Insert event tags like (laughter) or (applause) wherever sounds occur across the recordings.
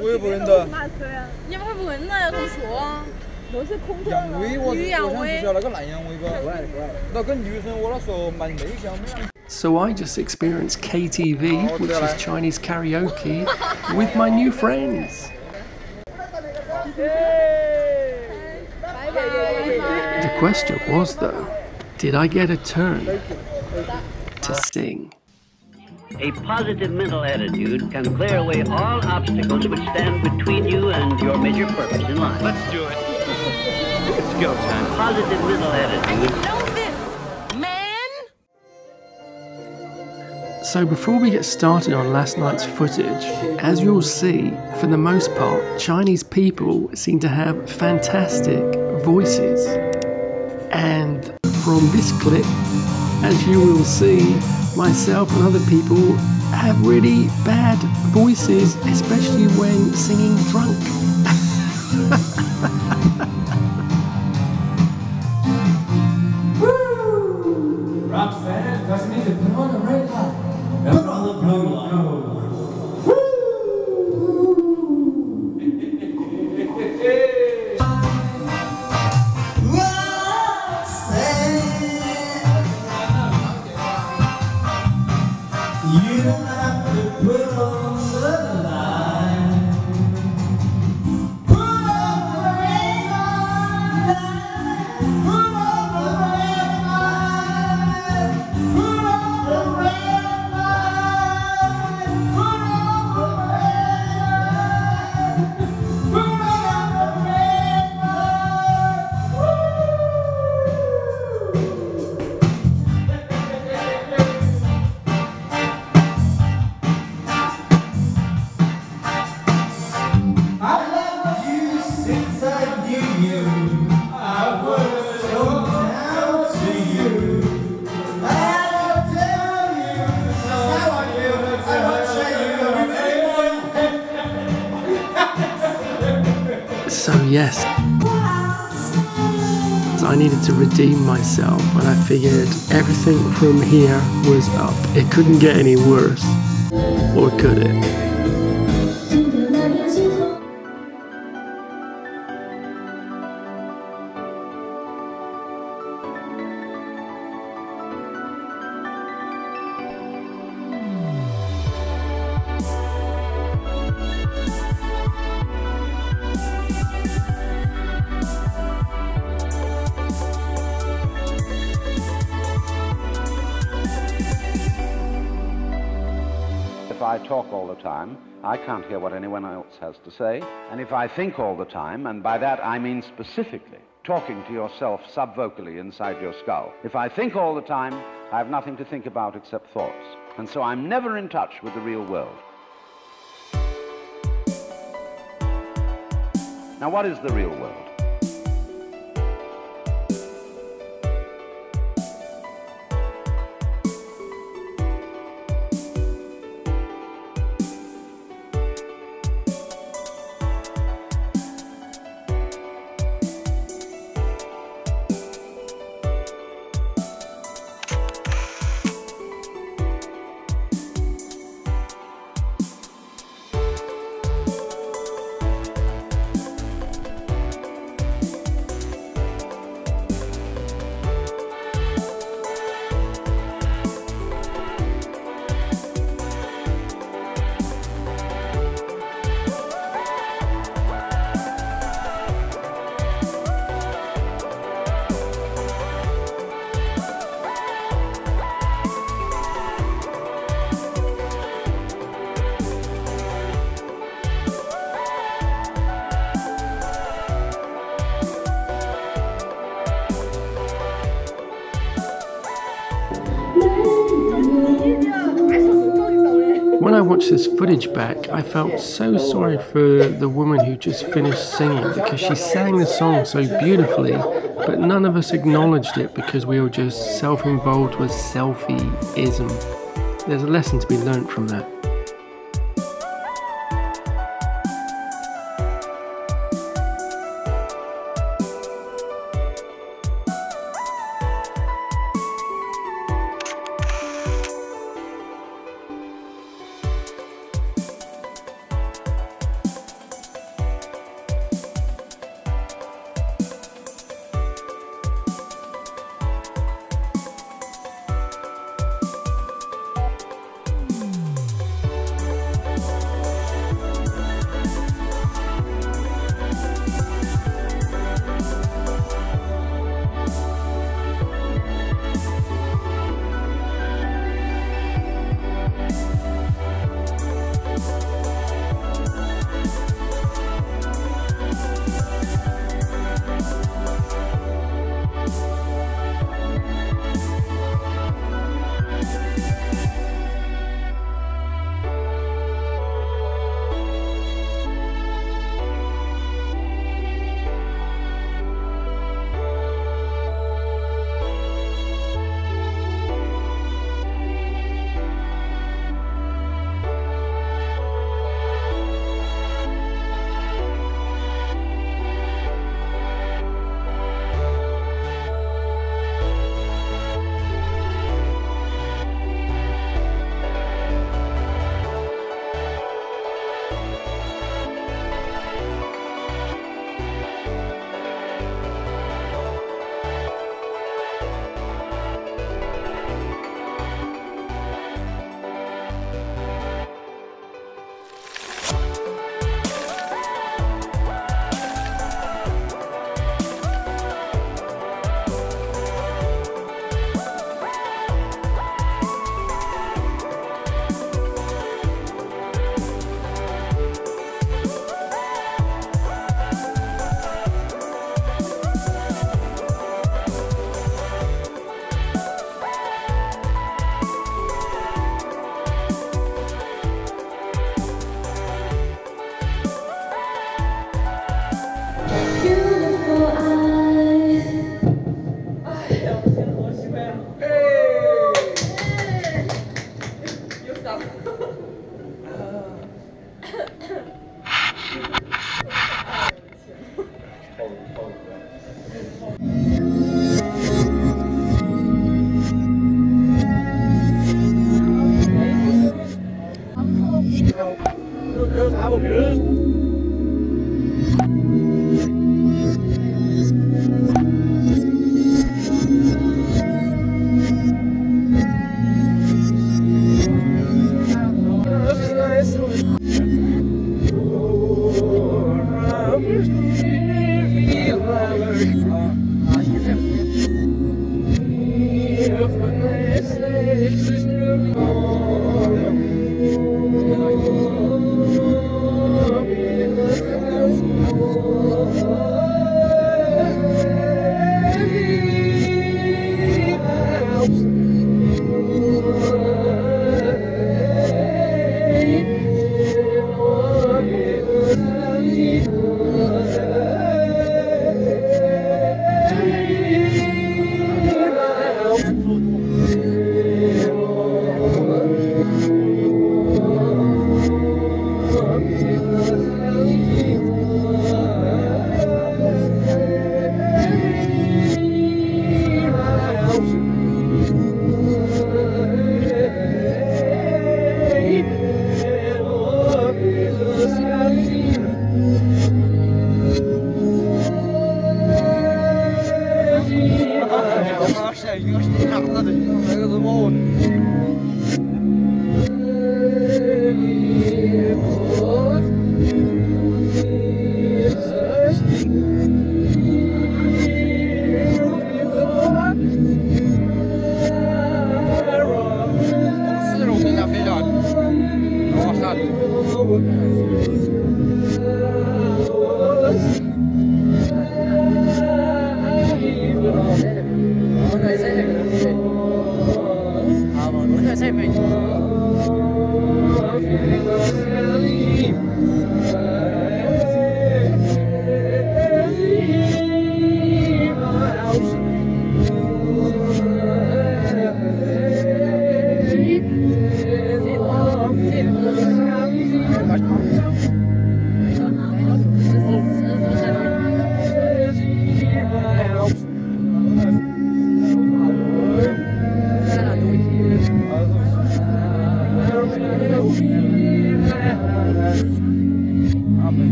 我也不认得。你们会不认得要怎么说啊？都是空头杨威，我于杨威我想不晓得那个男杨威吧？那跟女生我那时候蛮内向的。 So I just experienced KTV, which is Chinese karaoke, with my new friends. The question was, though, did I get a turn to sing? A positive mental attitude can clear away all obstacles which stand between you and your major purpose in life. Let's do it. It's go time. Positive mental attitude Know this, man. So before we get started on last night's footage, as you'll see, for the most part, Chinese people seem to have fantastic voices. And from this clip, as you will see, myself and other people have really bad voices, especially when singing drunk. (laughs) So, yes, I needed to redeem myself, and I figured everything from here was up. It couldn't get any worse, or could it? I talk all the time, I can't hear what anyone else has to say. And if I think all the time, and by that I mean specifically talking to yourself subvocally inside your skull, if I think all the time, I have nothing to think about except thoughts. And so I'm never in touch with the real world. Now, what is the real world? Watched this footage back, I felt so sorry for the woman who just finished singing because she sang the song so beautifully, but none of us acknowledged it because we were just self involved with selfie-ism. There's a lesson to be learnt from that.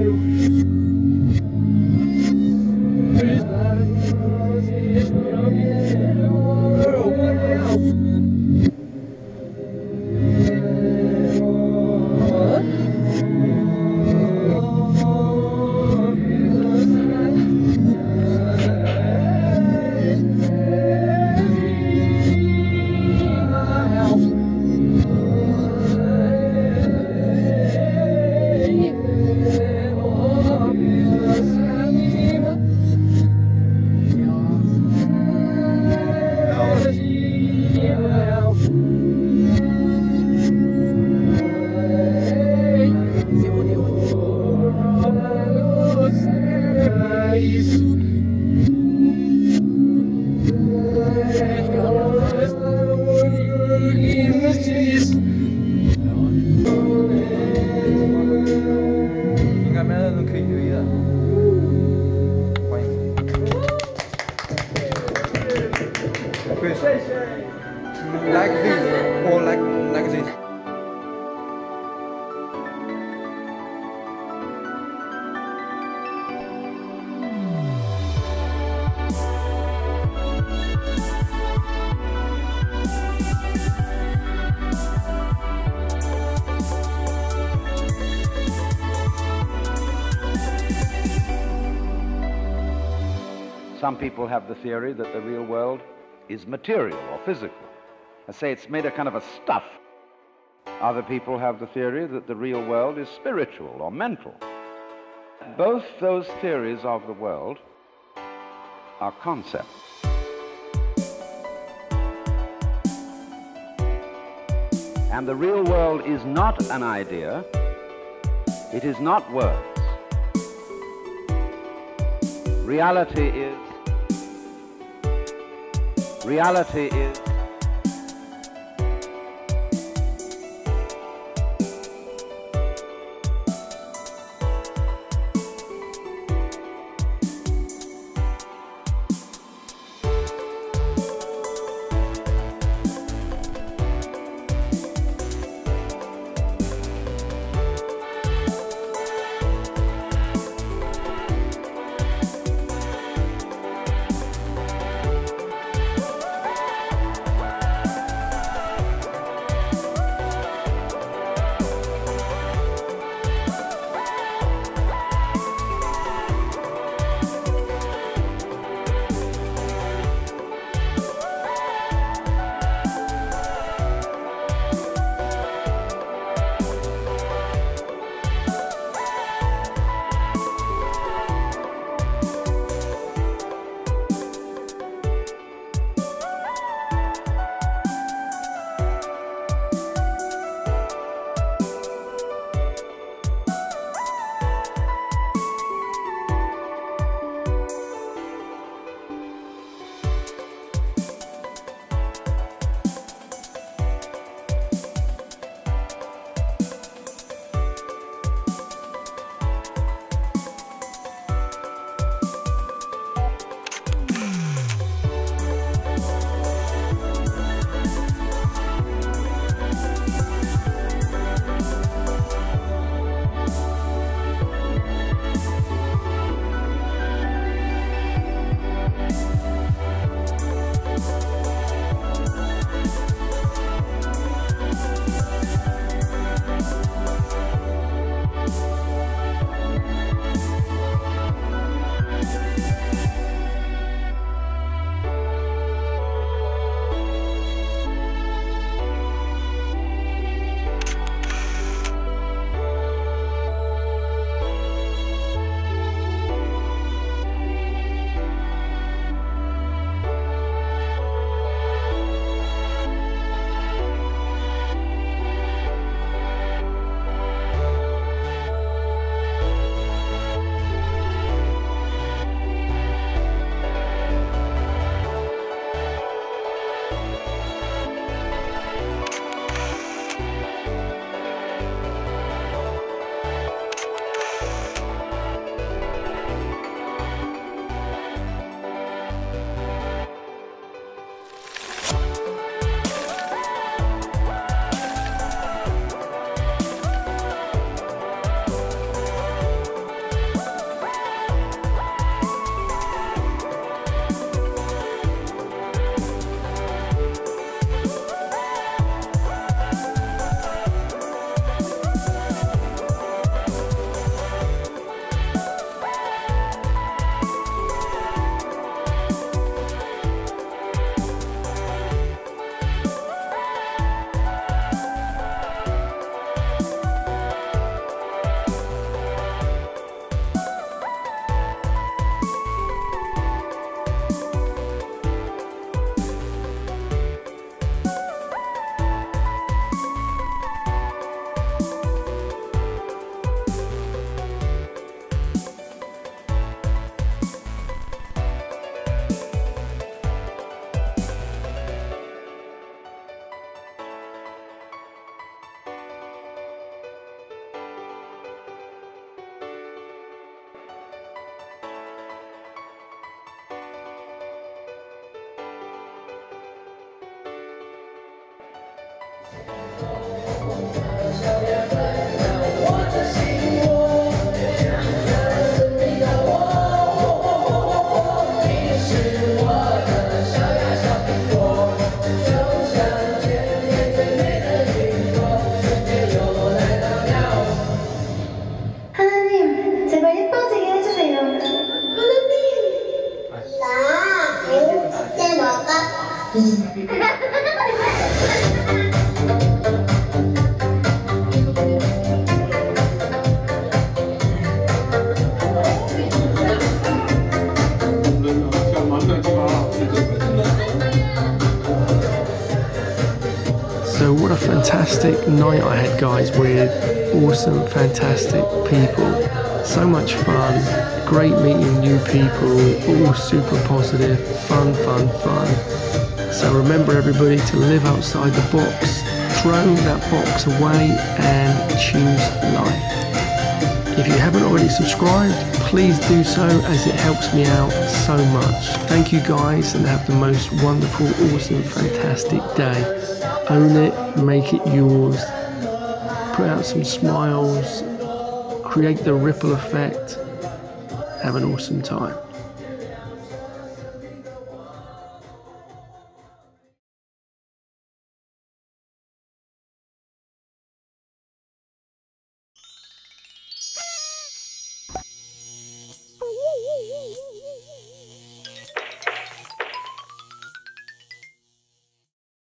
you. Like this or like like this. Some people have the theory that the real world is material or physical. I say it's made of kind of a stuff. Other people have the theory that the real world is spiritual or mental. Both those theories of the world are concepts. And the real world is not an idea, it is not words. Reality is reality is fantastic night I had, guys, with awesome, fantastic people. So much fun, great meeting new people, all super positive, fun, fun, fun. So, remember, everybody, to live outside the box, throw that box away, and choose life. If you haven't already subscribed, please do so as it helps me out so much. Thank you guys and have the most wonderful, awesome, fantastic day. Own it, make it yours. Put out some smiles, create the ripple effect. Have an awesome time.